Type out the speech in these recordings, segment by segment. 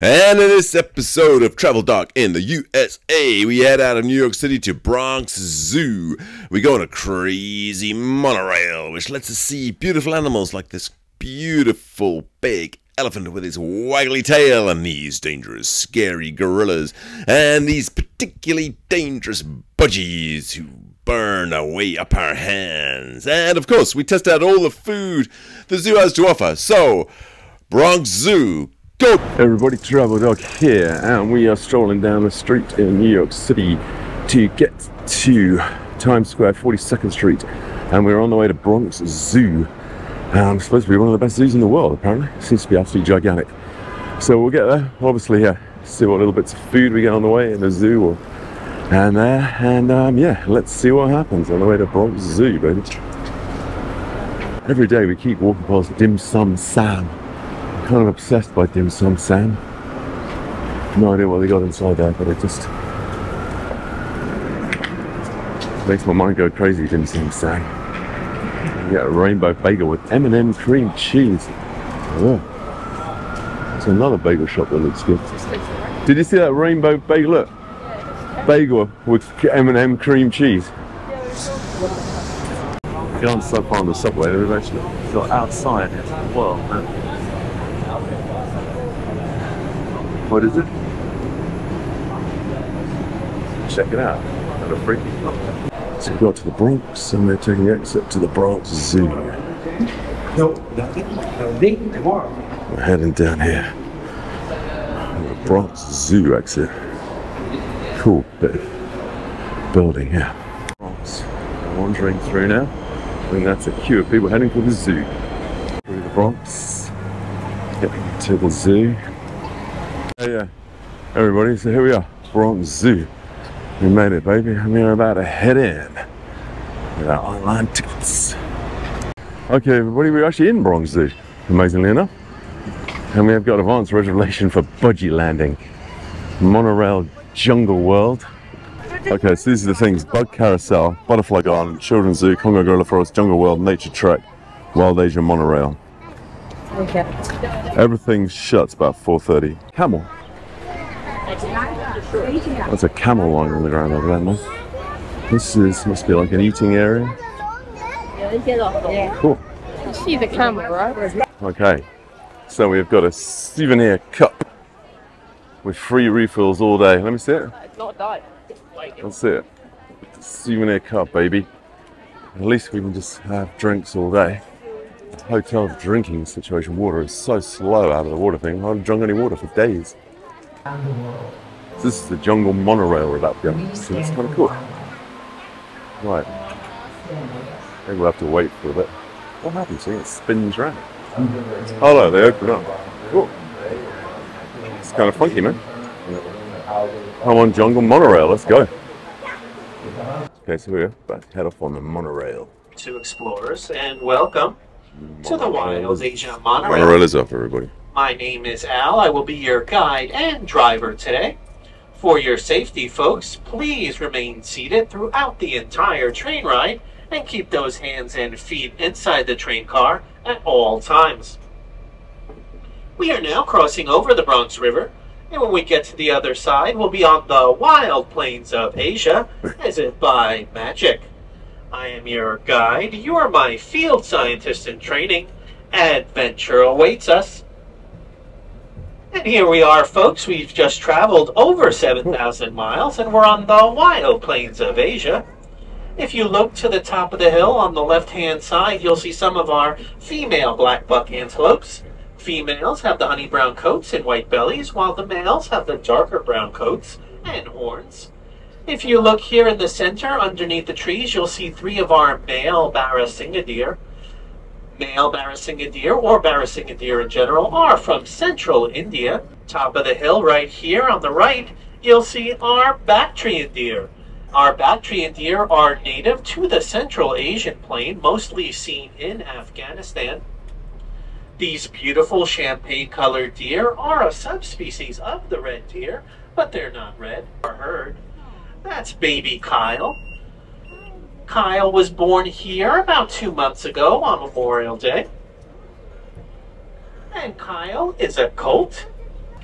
And in this episode of Travel Dog in the USA, we head out of New York City to Bronx Zoo. We go on a crazy monorail, which lets us see beautiful animals like this beautiful big elephant with his waggly tail, and these dangerous, scary gorillas, and these particularly dangerous budgies who burn away up our hands. And of course, we test out all the food the zoo has to offer. So, Bronx Zoo, go! Everybody, Travel Dog here, and we are strolling down the street in New York City to get to Times Square, 42nd Street, and we're on the way to Bronx Zoo. Um, supposed to be one of the best zoos in the world, apparently. It Seems to be absolutely gigantic. So we'll get there, obviously, yeah, see what little bits of food we get on the way in the zoo or, and there, and um, yeah, let's see what happens on the way to Bronx Zoo, baby. Every day we keep walking past Dim Sum Sam. Kind of obsessed by Dim Sum Sam. No idea what they got inside there, but it just makes my mind go crazy, Dim Sum Sam. You get a rainbow bagel with M&M cream cheese. Oh. It's another bagel shop that looks good. Did you see that rainbow bagel? Look, bagel with M&M cream cheese. Gone so far on the subway, they've actually got outside as well. What is it? Check it out. Kind of freaky. So we got to the Bronx and we're taking the exit to the Bronx Zoo. No, nothing. Tomorrow. We're heading down here. The Bronx Zoo exit. Cool bit of building here. Bronx. We're wandering through now. I think that's a queue of people heading for the zoo. Through the Bronx. Getting to the zoo. Hey, yeah, everybody, so here we are, Bronx Zoo. We made it, baby, and we're about to head in with our online tickets. Okay, everybody, we're actually in Bronx Zoo, amazingly enough. And we have got advance reservation for Budgie Landing, Monorail Jungle World. Okay, so these are the things, Bug Carousel, Butterfly Garden, Children's Zoo, Congo Gorilla Forest, Jungle World, Nature Trek, Wild Asia Monorail. Okay. Everything shuts about 4.30. Camel. That's a camel lying on the ground over there, man. This is, must be like an eating area. Cool. You see the camel, right? Okay, so we've got a souvenir cup with free refills all day. Let me see it. Uh, it's not a diet. Let's see it. Souvenir cup, baby. At least we can just have drinks all day. Hotel drinking situation, water is so slow out of the water thing. I haven't drunk any water for days. This is the jungle monorail we're about to go. So that's kind of cool. Right. Maybe we'll have to wait for a bit. What happens? See, it spins round. Oh no, they open up. Cool. It's kind of funky, man. Come on, jungle monorail. Let's go. Okay, so we're about to head off on the monorail. to explorers and welcome to the Wild Asia Monorail. Monorail is off, everybody. My name is Al. I will be your guide and driver today. For your safety, folks, please remain seated throughout the entire train ride and keep those hands and feet inside the train car at all times. We are now crossing over the Bronx River, and when we get to the other side, we'll be on the wild plains of Asia, as if by magic. I am your guide. You are my field scientist in training. Adventure awaits us. And here we are, folks. We've just traveled over 7,000 miles, and we're on the wild plains of Asia. If you look to the top of the hill on the left-hand side, you'll see some of our female black buck antelopes. Females have the honey brown coats and white bellies, while the males have the darker brown coats and horns. If you look here in the center, underneath the trees, you'll see three of our male Barasingha deer. Male Barasingha deer, or Barasingha deer in general, are from central India. Top of the hill right here on the right, you'll see our Bactrian deer. Our Bactrian deer are native to the Central Asian plain, mostly seen in Afghanistan. These beautiful champagne-colored deer are a subspecies of the red deer, but they're not red or herd. That's baby Kyle. Kyle was born here about two months ago on Memorial Day. And Kyle is a colt.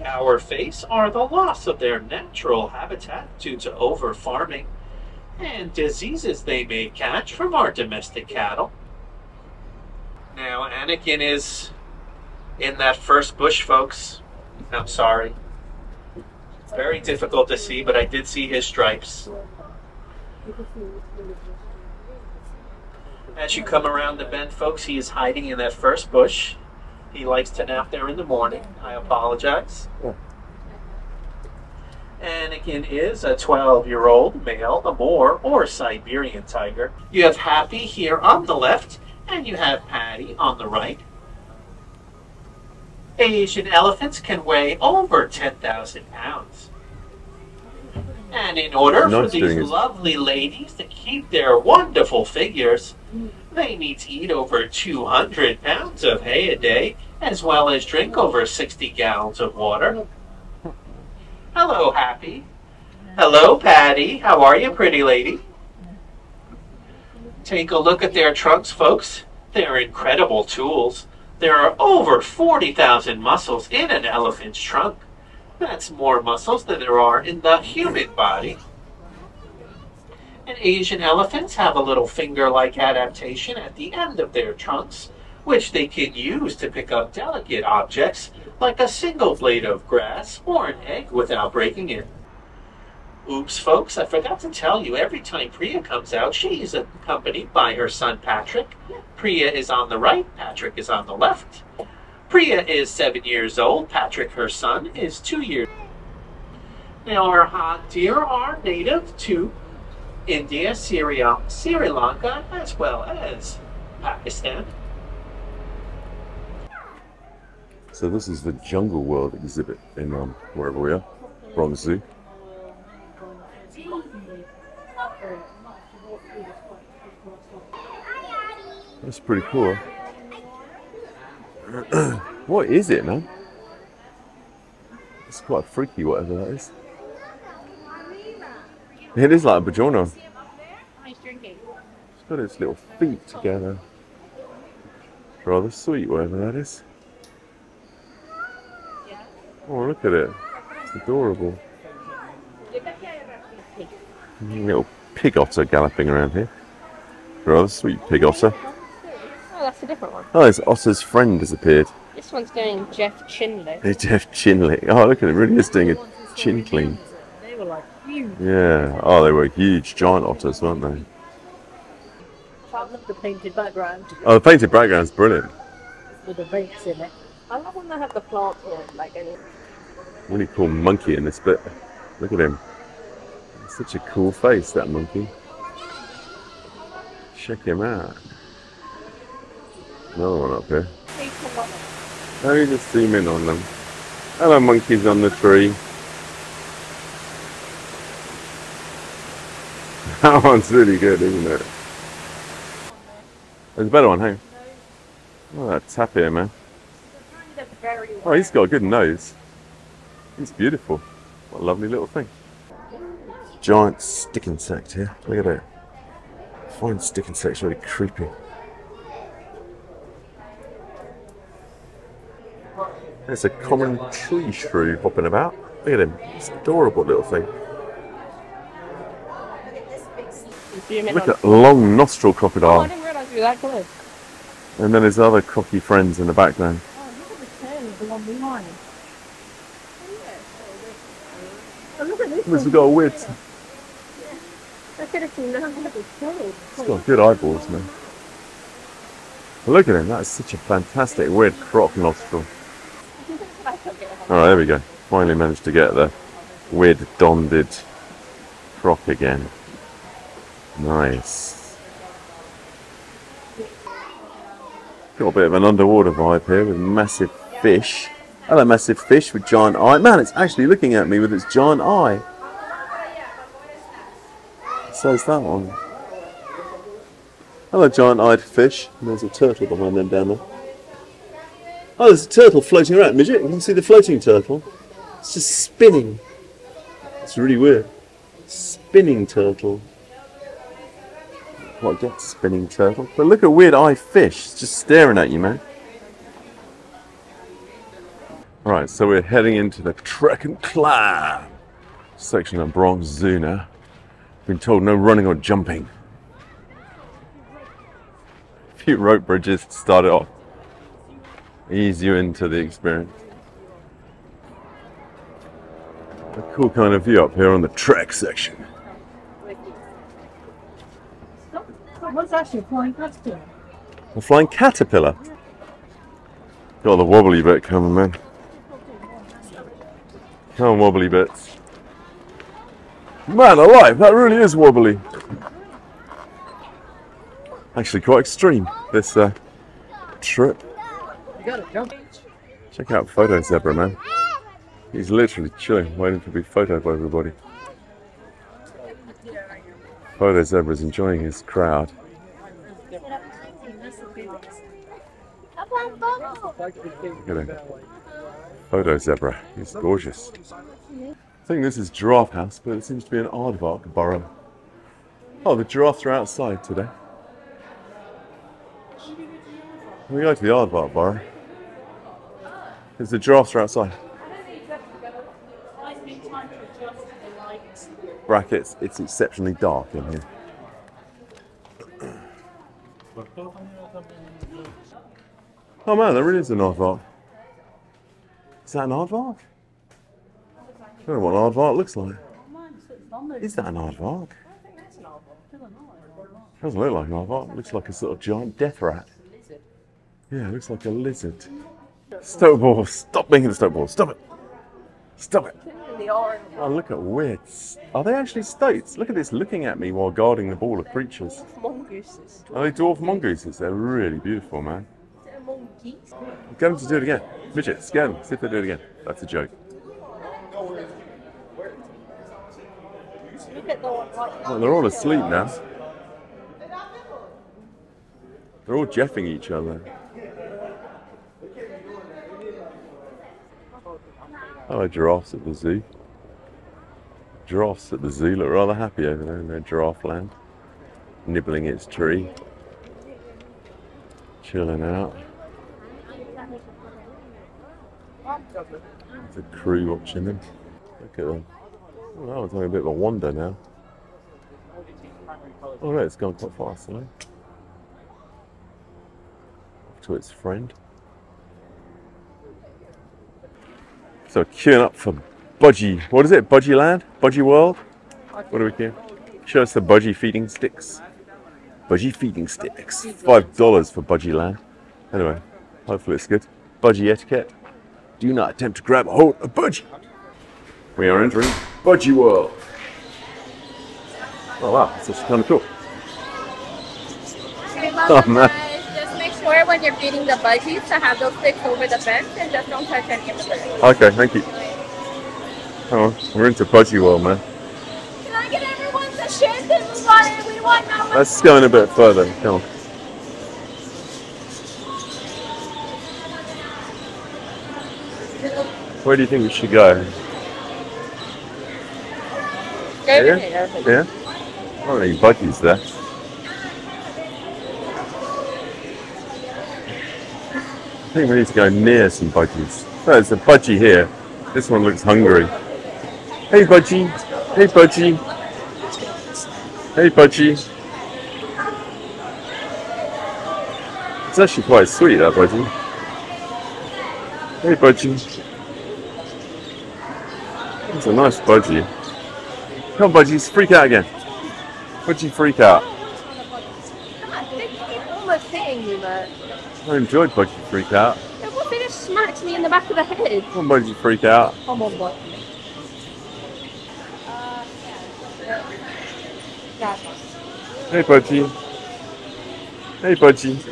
our face are the loss of their natural habitat due to over farming and diseases they may catch from our domestic cattle. Now, Anakin is in that first bush, folks. I'm sorry. Very difficult to see, but I did see his stripes. As you come around the bend, folks, he is hiding in that first bush. He likes to nap there in the morning. I apologize. Anakin is a 12 year old male, Amur, or Siberian tiger. You have Happy here on the left, and you have Patty on the right. Asian elephants can weigh over 10,000 pounds. And in order for these it. lovely ladies to keep their wonderful figures, hmm. they need to eat over 200 pounds of hay a day, as well as drink over 60 gallons of water. Hello, Happy. Hello, Patty. How are you, pretty lady? Take a look at their trunks, folks. They're incredible tools. There are over 40,000 muscles in an elephant's trunk. That's more muscles than there are in the human body. And Asian elephants have a little finger-like adaptation at the end of their trunks, which they can use to pick up delicate objects like a single blade of grass or an egg without breaking it. Oops, folks, I forgot to tell you, every time Priya comes out, she is accompanied by her son Patrick. Priya is on the right, Patrick is on the left. Priya is seven years old, Patrick, her son, is two years Now, our hog deer are native to India, Syria, Sri Lanka, as well as Pakistan. So this is the Jungle World exhibit in um, wherever we are, Bronx Zoo. That's pretty cool. what is it, man? It's quite freaky, whatever that is. It is like a bajorno. It's got its little feet together. Rather sweet, whatever that is. Oh, look at it. It's adorable. Little pig otter galloping around here. Rather sweet pig otter. Oh, that's a different one. Oh, this otter's friend has appeared. This one's doing Jeff Chinley. Hey, Jeff Chinley. Oh, look at it. Really is doing a chin clean. They were like huge. Yeah. Oh, they were huge giant otters, weren't they? I love the painted background Oh, the painted background's brilliant. with the vents in it. I love when they have the plants in it, like any. Really cool monkey in this bit. Look at him. Such a cool face, that monkey. Check him out. Another one up here. Let me just zoom in on them. Hello, monkeys on the tree. That one's really good, isn't it? There's a better one, hey? Oh, that tap here, man. Oh, he's got a good nose. He's beautiful. What a lovely little thing. Giant stick insect here. Look at it. I find stick insects really creepy. There's a common tree shrew hopping about. Look at him. It's an adorable little thing. Look at long nostril crocodile. Oh, I didn't realise we were that close. And then his other cocky friends in the background. Oh, look at the tail along the line. Oh, look at this We've one. got a weird. Look at it now. Look at got good eyeballs, man. Look at him. That is such a fantastic weird croc nostril. Alright, there we go. Finally managed to get the weird donded croc again. Nice. Got a bit of an underwater vibe here with massive fish. Hello, massive fish with giant eye. Man, it's actually looking at me with its giant eye. Says that one. Hello, giant-eyed fish. And there's a turtle behind them down there. Oh, there's a turtle floating around. Midget, you can see the floating turtle. It's just spinning. It's really weird. Spinning turtle. Quite get spinning turtle. But look at weird eye fish. It's just staring at you, man. Right, so we're heading into the trek and climb section of Bronx Zoo now. Been told no running or jumping. A few rope bridges to start off. Ease you into the experience. A cool kind of view up here on the track section. What's actually a flying costume? A flying caterpillar. Got the wobbly bit coming, man. Come on, wobbly bits. Man alive, that really is wobbly. Actually, quite extreme, this uh, trip. Check out Photo Zebra, man. He's literally chilling, waiting to be photoed by everybody. Photo Zebra's enjoying his crowd. At him. Photo Zebra. He's gorgeous. I think this is Giraffe House, but it seems to be an aardvark burrow. Oh, the giraffes are outside today. We go to the aardvark burrow. Because the giraffes outside. Brackets, it's exceptionally dark in here. Oh man, there really is an aardvark. Is that an aardvark? I don't know what an aardvark looks like. Is that an aardvark? Doesn't look like an aardvark. It looks like a sort of giant death rat. Yeah, it looks like a lizard. Stoat ball, stop making the stoat ball. Stop it. Stop it. Oh, look at weirds. Are they actually stoats? Look at this looking at me while guarding the ball of creatures. Are they dwarf mongooses? They're really beautiful, man. Get them to do it again. Midgets, get them. See if they do it again. That's a joke. Well, they're all asleep now. They're all jeffing each other. Hello, giraffes at the zoo. Giraffes at the zoo look rather happy over there in their giraffe land, nibbling its tree, chilling out. There's a crew watching them. Look at them. Oh, that one's having a bit of a wander now. Oh no, it's gone quite fast, hasn't it? Off to its friend. So queuing up for Budgie. What is it? Budgie Land? Budgie World? What are we here? Show us the Budgie feeding sticks. Budgie feeding sticks. Five dollars for Budgie Land. Anyway, hopefully it's good. Budgie etiquette. Do not attempt to grab a hold of Budgie. We are entering Budgie World. Oh wow, this is kind of cool. Oh man. Just make sure when you're feeding the budgies to have those sticks over the fence and just don't touch any of the birds. Okay, thank you. Oh, we're into Budgie World, man. Can I get everyone to share this? We want it. We want now. Let's go in a bit further. Come on. Where do you think we should go? Go Here? here. Yeah? Not any budgies there. I think we need to go near some budgies. There's a budgie here. This one looks hungry. Hey budgie. Hey budgie. Hey budgie. It's actually quite sweet, that budgie. Hey budgie. It's a nice budgie. Come on, budgies, freak out again. Budgie, freak out. They keep almost hitting me, but I enjoyed Budgie Freak Out. what they just smacked me in the back of the head. Come on, Budgie Freak Out. Come on, boy. Hey, Budgie. Hey, Budgie.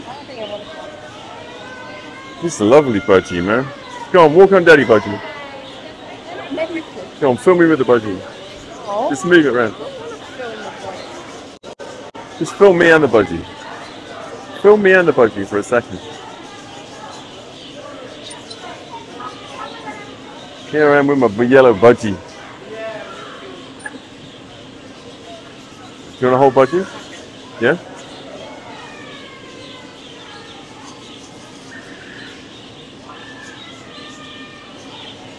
This is a lovely Budgie, man. Go on, walk on Daddy, Budgie. Go on, film me with the Budgie. Oh. Just move it around. Just film me and the Budgie. Film me and the Budgie for a second. Here I am with my yellow Budgie. Do you want to hold Budgie? Yeah?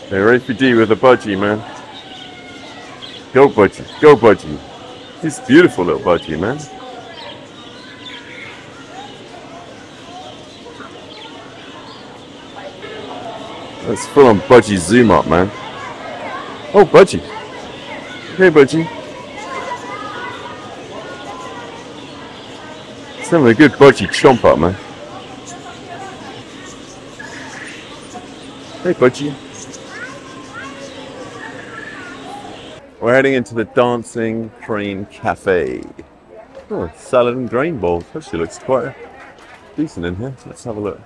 Hey, for with a budgie, man. Go budgie, go budgie. He's a beautiful little budgie, man. That's full on budgie zoom up, man. Oh, budgie. Hey, budgie. It's having a good budgie chomp up, man. Hey, budgie. We're heading into the Dancing Crane Cafe. Oh, salad and grain bowls. Actually looks quite decent in here. Let's have a look.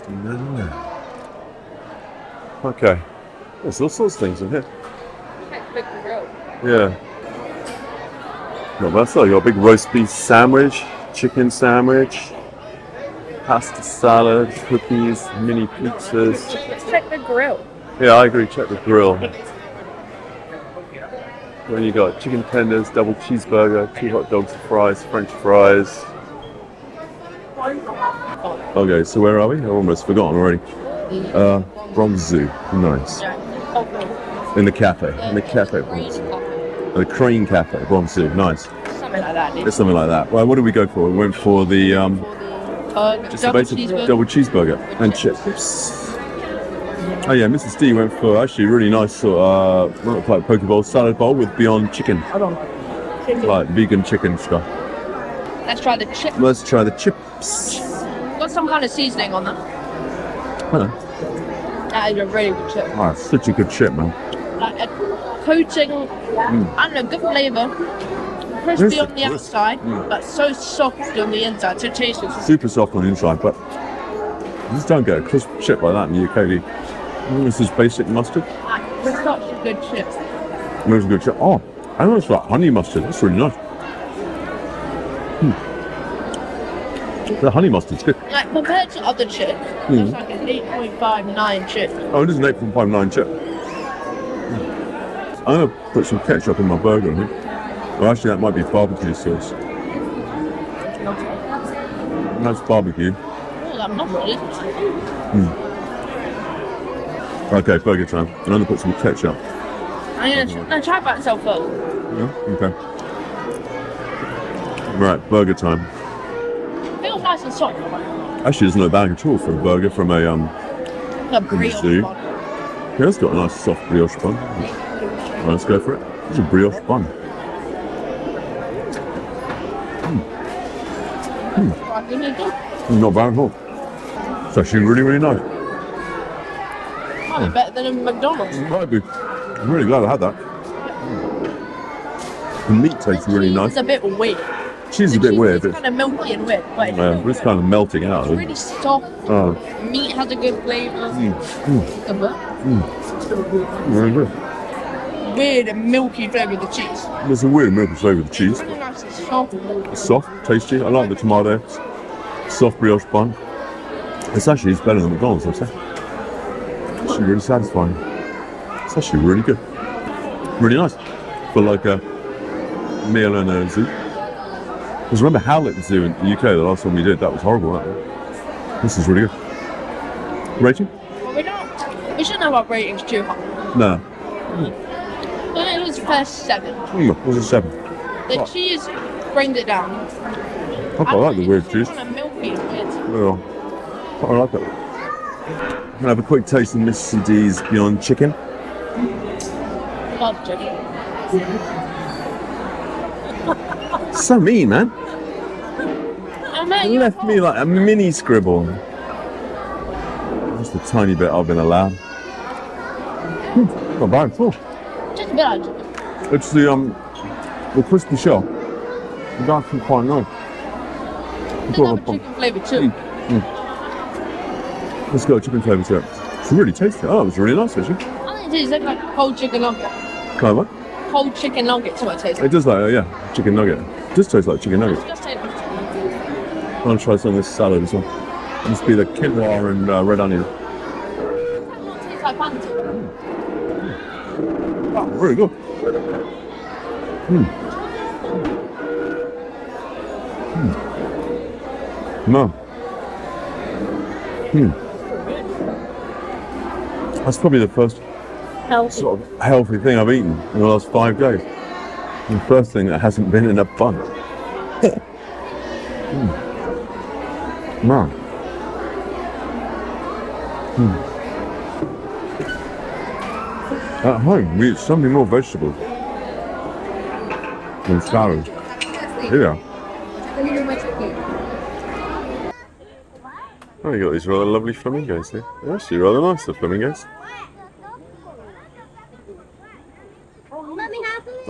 Just a minute. Okay. There's all sorts of things in here. Yeah. Not bad. So you got a big roast beef sandwich, chicken sandwich, pasta salad, cookies, mini pizzas. Let's check the grill. Yeah, I agree. Check the grill. Then you got chicken tenders, double cheeseburger, two hot dogs, fries, French fries. Okay, so where are we? I've almost forgotten already. Uh, Bronx Zoo. Nice. In the cafe. In the cafe. Bronx Zoo. The Crane Cafe, Bronx Zoo. Nice. Something like that. It's something like that. Well, what did we go for? We went for the um, Uh, just a double basic cheeseburger. double cheeseburger and chips. Oh yeah, Mrs. D went for actually a really nice sort of uh, what like poke bowl salad bowl with Beyond Chicken, like vegan chicken stuff. Let's try the chips. Let's try the chips. Got some kind of seasoning on them. Hello. That is a really good chip. Oh, such a good chip, man. Like a coating, I don't know, good flavour. Crispy It's a on the crisp. outside, but so soft on the inside. So tasty. Super soft on the inside, but you just don't get a crisp chip like that in the UK. do you? Mm, This is basic mustard. It's such a good chip. It's a good chip. Oh, I know it's like honey mustard. That's really nice. The honey mustard's good. Like compared to other chips, Mm. it's like an 8.59 chip. Oh, it is an 8.59 chip. I'm going to put some ketchup in my burger, I think. Well, actually, that might be barbecue sauce. That's barbecue. Oh, that mustard. Okay, burger time. I'm going to put some ketchup. I'm gonna, try- no, try by itself first. Yeah, okay. Right, burger time. Feels nice and soft. Actually, there's no bag at all for a burger from a, um, A brioche bun. yeah, it's got a nice soft brioche bun. Right, let's go for it. It's a brioche bun. Hmm. Hmm. Really good. Not bad at all. It's actually really, really nice. Might be hmm. better than a McDonald's. Might be. I'm really glad I had that. The meat tastes really nice. It's a bit weird. Cheese is a bit weird, It's kind of milky and weird, but it's, yeah, but it's kind of melting out. it's really soft. Oh, Meat has a good flavour. mm, bit good. Weird and milky flavour of the cheese. There's a weird milky flavour of the cheese. Really nice and soft. It's soft, tasty. I like the tomato. Soft brioche bun. It's actually it's better than McDonald's, I'd say. It's actually really satisfying. It's actually really good. Really nice. For like a meal and a zoo. Because remember Howlett Zoo in the UK, the last one we did, that was horrible. That. This is really good. Rating? Well, we don't. We shouldn't have our ratings too high. No. But it was first seven. Mm, it was a seven. The cheese brings it down. I quite like the weird cheese. Kind of milky. Yeah. I like it. I'm gonna have a quick taste of Mrs. D's Beyond Chicken. Love chicken. So mean, man. Oh man, left me like a mini scribble. Just a tiny bit I've been allowed. Hmm, Not bad at all. just a bit of. It's the um the crispy shell. It's actually quite nice. It's Got a chicken flavour too. It's got a chicken flavour to it. It's really tasty. Oh, it was really nice actually. I think it tastes like a cold chicken nugget. Kind of. Cold chicken nuggets, what it tastes like. It does like uh, yeah, chicken nugget. It tastes like chicken nugget. It just tastes like I'm gonna try some of this salad as well. It Must be the quinoa and uh, red onion. it tastes like Oh, really good. Hmm. Hmm. No. That's probably the first Healthy. sort of healthy thing I've eaten in the last five days. The first thing that hasn't been in a bun. Mm. Man. Mm. At home, we eat so many more vegetables than salads. Here. Oh, you got these rather lovely flamingos here. They're actually rather nice, the flamingos.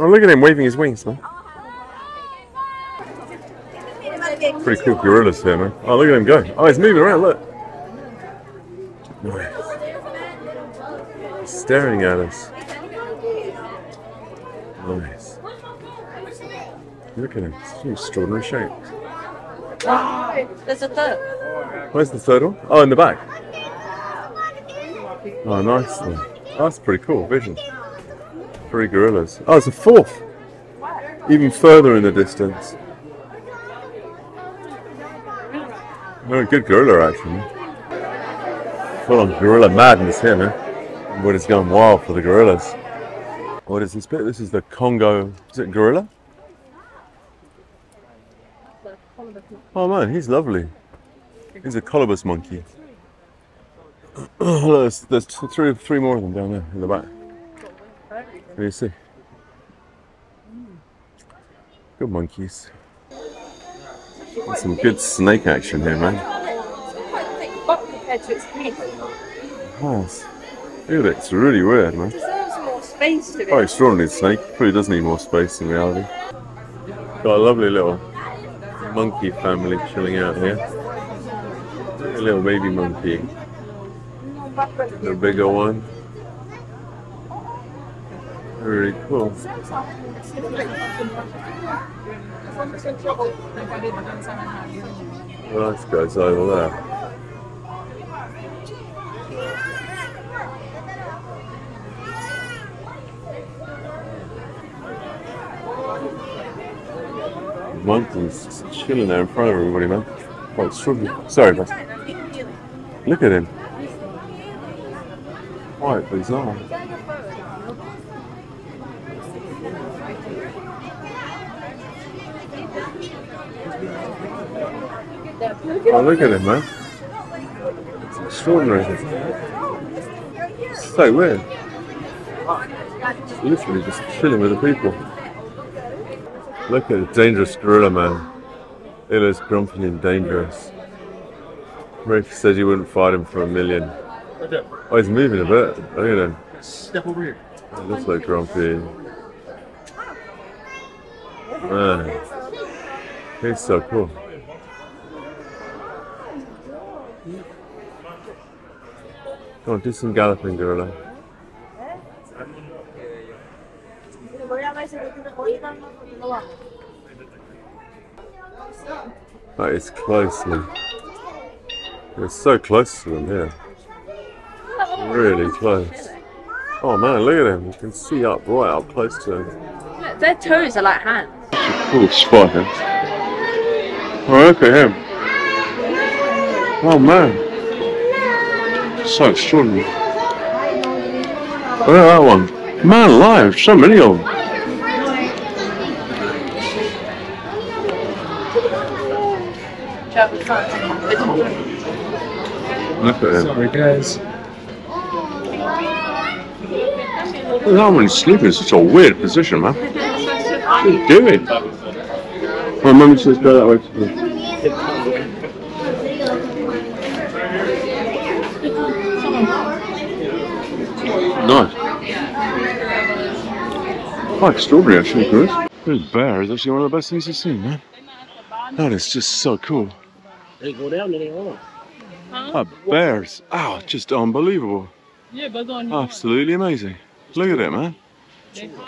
Oh, look at him waving his wings, man. Pretty cool gorillas here, man. Oh, look at him go. Oh, he's moving around, look. Nice. Staring at us. Nice. Look at him. It's an extraordinary shape. There's a third. Where's the third one? Oh, in the back. Oh, nice. That's pretty cool. Vision. Three gorillas. Oh, it's a fourth. Even further in the distance. Oh, good gorilla action. Full on gorilla madness here, man. What is going wild for the gorillas? What is this bit? This is the Congo. Is it gorilla? Oh man, he's lovely. He's a colobus monkey. there's there's three more of them down there in the back. Can you see? Good monkeys. Some good snake action here, man. at it, it's really weird, man. deserves more space to Oh, extraordinary snake. Probably does need more space in reality. Got a lovely little monkey family chilling out here. A little baby monkey. The bigger one. Really cool. Well, this guy's over there. Monkey's chilling there in front of everybody, man. Quite extraordinary. Sorry, but look at him. Quite bizarre. Oh, look at him, man. It's extraordinary. So weird. Literally just chilling with the people. Look at the dangerous gorilla, man. It is grumpy and dangerous. Rick said you wouldn't fight him for a million. Oh, he's moving a bit. Look at him. Step over here. He looks like grumpy. Man. He's so cool. Come on, do some galloping, gorilla. That is closely. It's so close to them here. Really close. Oh man, look at him. You can see up right up close to him. Look, Their toes are like hands. Cool spot. Oh, look at him. Oh man. So extraordinary. Look at that one. Man alive, so many of them. Look at him. Sorry, guys. Look at how many sleeping in such a weird position, man. What are you doing? My mummy says go that way. Nice. Quite extraordinary, actually, Chris. This bear is actually one of the best things I've seen, man. That is just so cool. They go down That bear's, oh, just unbelievable. yeah Absolutely amazing. Look at it, man.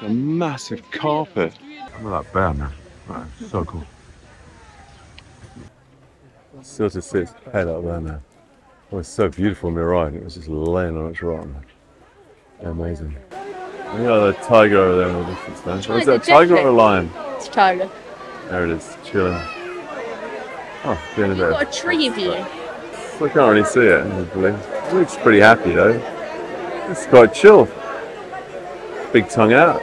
A massive carpet. Look at that bear, man. That's so cool. Still to see its head up there now. Oh, it was so beautiful in my ride. It was just laying on its right, man. Amazing. You got the tiger over there in the distance, man. Is that a tiger or a lion? It's a tiger. There it is, chilling. Oh, being a bit Got a tree view. I can't really see it. hopefully. It looks pretty happy though. It's quite chill. Big tongue out.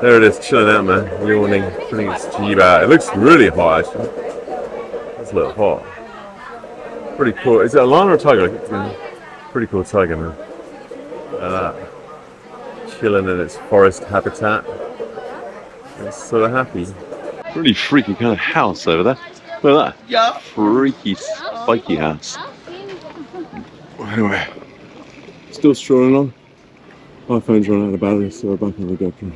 There it is, chilling out, man. Yawning, putting its teeth out. It looks really hot, actually. It's a little hot. Pretty cool. Is it a lion or a tiger? Pretty cool tiger, man. Look. Chilling in its forest habitat. It's sort of happy. Really freaky kind of house over there. Look at that. Yeah. Freaky, spiky house. Anyway, still strolling on. My phone's run out of battery, so we're back on the GoPro.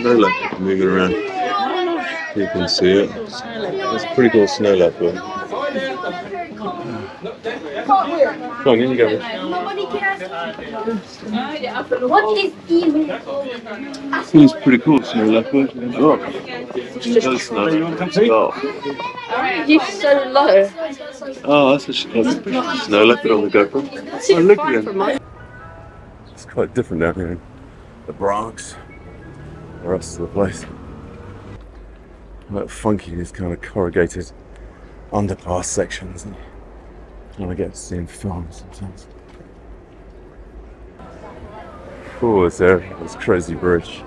Snow leopard moving around. You can see it. It's pretty cool snow leopard. Come on, in you go. What is evil? Seems pretty cool, snow leopard. Look. That's snow. Oh. You're so low. Oh, that's a, sh- that's a snow leopard on the GoPro. Oh, look at him. It's quite different down here in the Bronx. The rest of the place. That funky, these kind of corrugated underpass sections. And I get to see in films sometimes. Oh, it's there. This crazy bridge.